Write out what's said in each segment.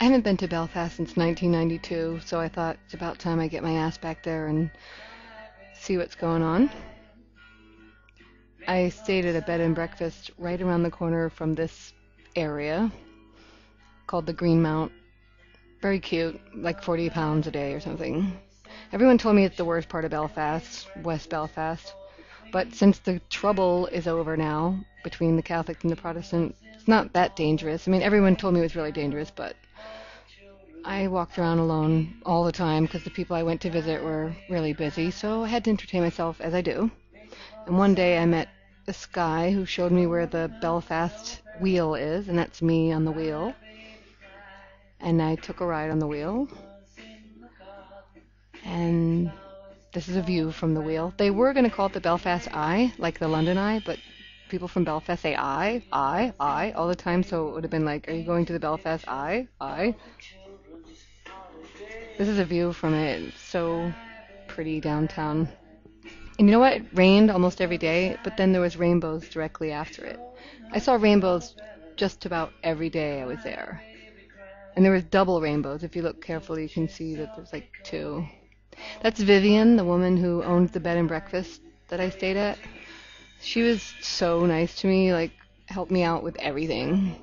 I haven't been to Belfast since 1992, so I thought it's about time I get my ass back there and see what's going on. I stayed at a bed and breakfast right around the corner from this area called the Green Mount. Very cute, like 40 pounds a day or something. Everyone told me it's the worst part of Belfast, West Belfast. But since the trouble is over now between the Catholics and the Protestants, it's not that dangerous. I mean, everyone told me it was really dangerous, but I walked around alone all the time because the people I went to visit were really busy, so I had to entertain myself as I do. And one day I met this guy who showed me where the Belfast wheel is, and that's me on the wheel. And I took a ride on the wheel. And this is a view from the wheel. They were going to call it the Belfast Eye, like the London Eye, but people from Belfast say I, I, I all the time, so it would have been like, are you going to the Belfast Eye, I? This is a view from it. It's so pretty downtown. And you know what? It rained almost every day, but then there was rainbows directly after it. I saw rainbows just about every day I was there. And there was double rainbows. If you look carefully, you can see that there's like two. That's Vivian, the woman who owned the bed and breakfast that I stayed at. She was so nice to me, like helped me out with everything.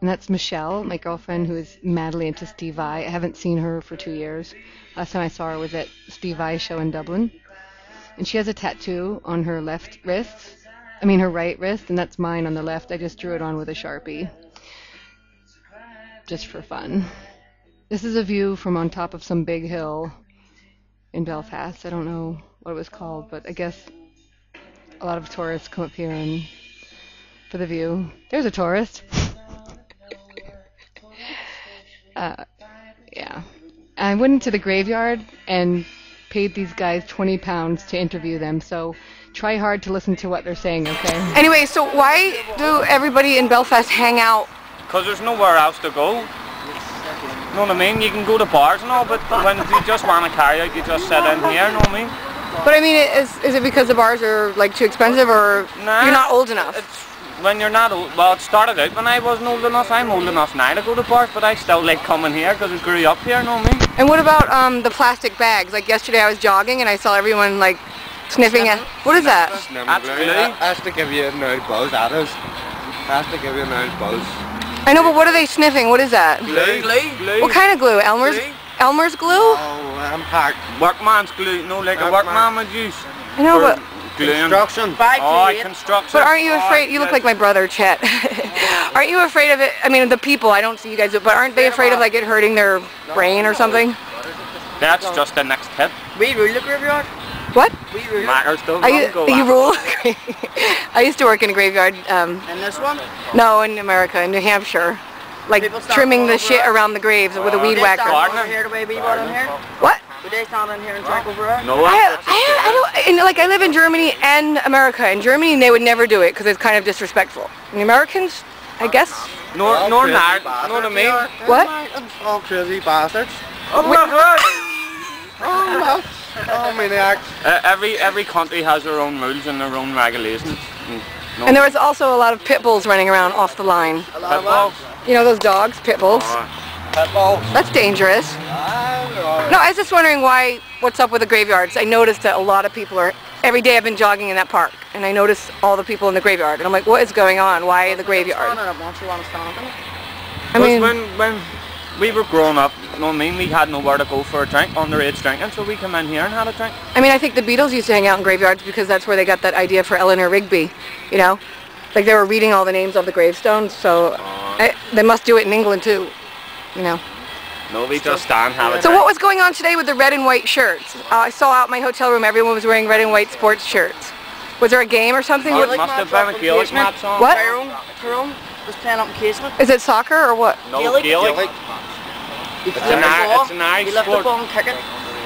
And that's Michelle, my girlfriend, who is madly into Steve Vai. I haven't seen her for two years. Last time I saw her was at Steve Vai show in Dublin. And she has a tattoo on her left wrist. I mean her right wrist, and that's mine on the left. I just drew it on with a sharpie. Just for fun. This is a view from on top of some big hill in Belfast. I don't know what it was called, but I guess a lot of tourists come up here and for the view. There's a tourist. uh, yeah. I went into the graveyard and paid these guys 20 pounds to interview them, so try hard to listen to what they're saying, okay? Anyway, so why do everybody in Belfast hang out? Because there's nowhere else to go. You know what I mean? You can go to bars and all, but when you just want to carry out, you just sit in here, you know what I mean? But I mean, is, is it because the bars are like too expensive or Nah, you're not old enough? It's when you're not old. Well, it started out when I wasn't old enough. I'm old enough now to go to bars, but I still like coming here because I grew up here, you know what I mean? And what about um, the plastic bags? Like yesterday I was jogging and I saw everyone like sniffing at, what is that? That's glue. That's to give you a nice buzz, that is. That's to give you a nice buzz. I know, but what are they sniffing? What is that? Glue. Glue. Glue. What kind of glue? Elmer's, Glue. Elmer's glue? Oh, I'm packed. Workman's glue, no, know, like a Workman. workman would use. I know, for but, gluing. Construction. Oh, construction. but aren't you Oh, afraid, you look like my brother Chet. aren't you afraid of it? I mean, the people, I don't see you guys, but aren't they afraid of like it hurting their brain or something? That's just the next hit. We rule the graveyard. What? We rule it. Matters don't Are you, go you rule? I used to work in a graveyard, um, And this one? no, in America, in New Hampshire. Like trimming the shit it. around the graves with a Oh, weed They whacker. stand Gardener. over here the way we got in here. What? Would they stand in here and track over it? No, I, I, I don't, and like I live in Germany and America. In Germany, they would never do it because it's kind of disrespectful. And the Americans, I guess. nor, nor not, you know what bastards mean? they are. What? All crazy bastards. Oh, Oh, no. Oh, maniacs. Uh, every every country has their own rules and their own regulations. And, no, And there was also a lot of pit bulls running around off the line. A lot of Football. us. You know those dogs, pit bulls. Oh, Pitbulls. That's dangerous. Ah, No, I was just wondering why. What's up with the graveyards? I noticed that a lot of people are. Every day I've been jogging in that park, and I notice all the people in the graveyard, and I'm like, what is going on? Why the graveyard? Stand up once you want to stand up in it. I mean, when when we were growing up, you know what I mean? We had nowhere to go for a drink, underage drinking, so we come in here and had a drink. I mean, I think the Beatles used to hang out in graveyards because that's where they got that idea for Eleanor Rigby, you know? Like they were reading all the names of the gravestones, so I, they must do it in England too, you know? No, we just stand have a So what was going on today with the red and white shirts? Uh, I saw out my hotel room everyone was wearing red and white sports shirts. Was there a game or something? Oh, it must have been a Gaelic match on. What? Tyrone, Tyrone was playing up in Casement. Is it soccer or what? No, Gaelic. Gaelic. Gaelic. It's an, the Ir- ball. it's an Irish He left the sport. ball and kick it.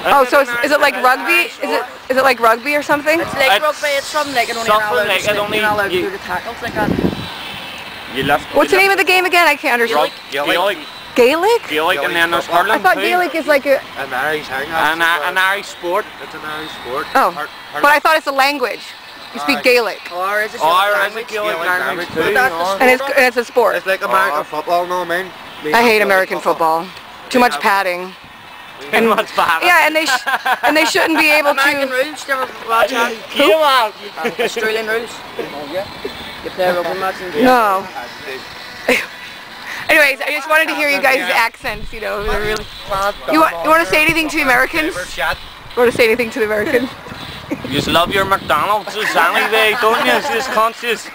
Oh, so it's, is it like rugby? Is it is it like rugby or something? It's like rugby, it's something like it only allowed to it slip, only- you're not allowed to you- do the tackles like that. You left. What's you the name of the game again? I can't understand. Gaelic. Gaelic. Gaelic? Gaelic, and then there's Gaelic I thought. Gaelic is like a. An Irish hang An, an Irish sport. It's an Irish sport. Oh, Hur- hurling. but I thought it's a language. You speak Aye. Gaelic, Or is it Oh, Gaelic there is a oh, language? Gaelic Gaelic language language. too. But that's oh. the and it's and it's a sport. It's like American Oh. football, know what I? I hate American football. Too much padding. And what's bad? Yeah, and they sh- and they shouldn't be able American to. rules, do you ever watch that? Australian rules. You play rugby match and No. Anyways, I just wanted to hear you guys' accents. You know, they're really. You want you want to say anything to the Americans? You want to say anything to the Americans? You just love your McDonald's anyway, don't you? It's just conscious.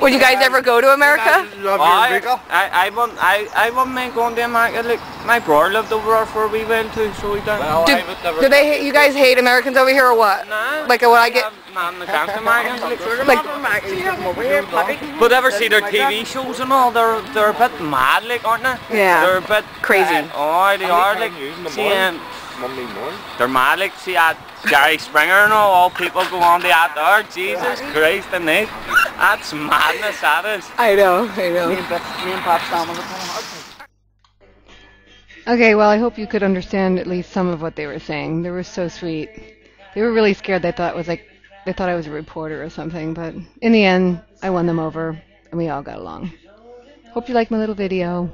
Would you guys ever go to America? Love I, your I, I wouldn't, I, I wouldn't mind going to America. Like my brother lived over there for a wee while too, so he done. Well, Do, I would never. do they hate, you guys hate Americans over here or what? Nah, Like what I get? Nothing against Americans. Like, Like- like, America, you come over here, puppy. but ever see their TV shows and all? They're they're a bit mad, like, aren't they? Yeah. They're a bit Crazy. Oh, they are like. See, um, they're mad, like, see uh, at Jerry Springer and all, all people go on the that there. Jesus Christ, and they, that's madness, that is. I know, I Me know. and me and Pop stand on. Okay, well, I hope you could understand at least some of what they were saying. They were so sweet. They were really scared. They thought it was like they thought I was a reporter or something, but in the end, I won them over, and we all got along. Hope you like my little video.